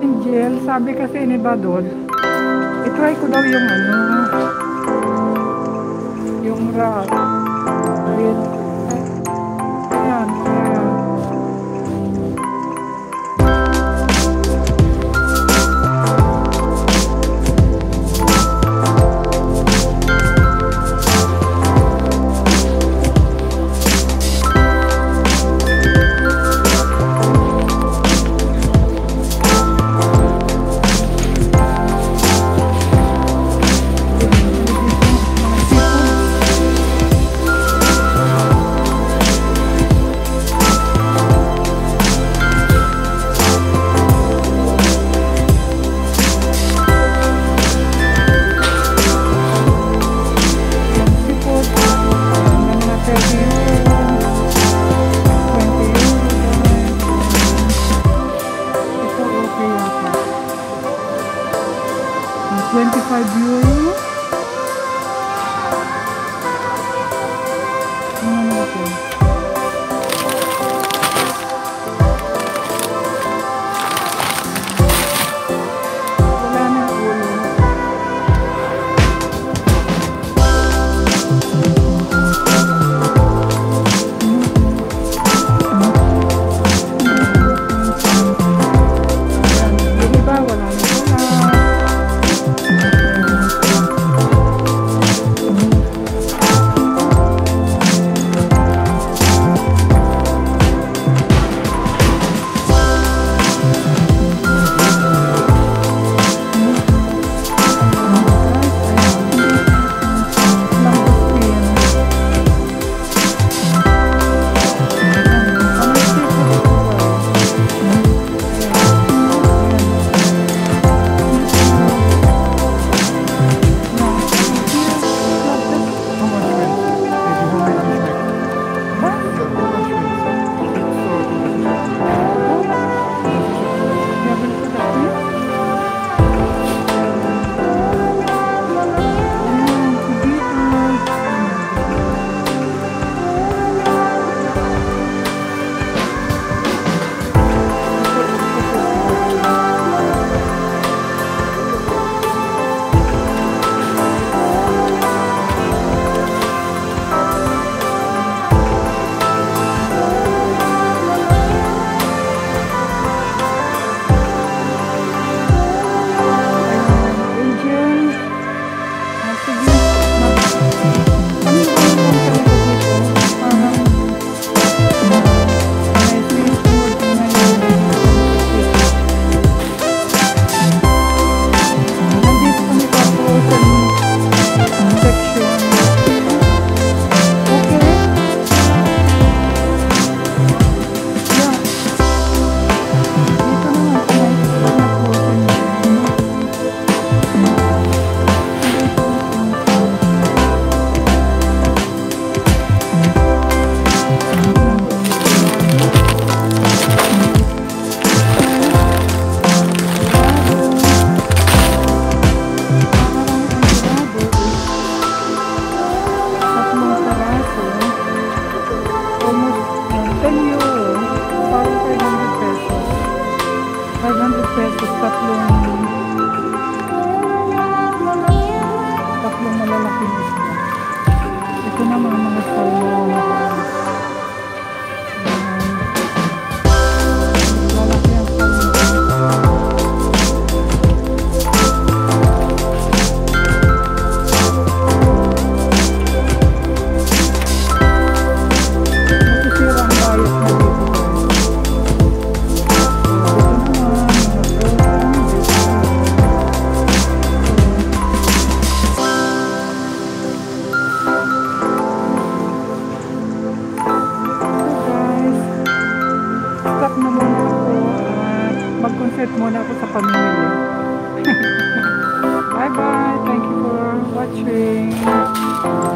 Angel, sabi kasi ni Badol, itry ko daw yung ano, yung rat. almost 10 euro, parang 500 pesos. 500 pesos, tatlong tatlong malalaking isda. Ito naman, mag-consult muna ako sa pamilya. Bye-bye. Thank you for watching.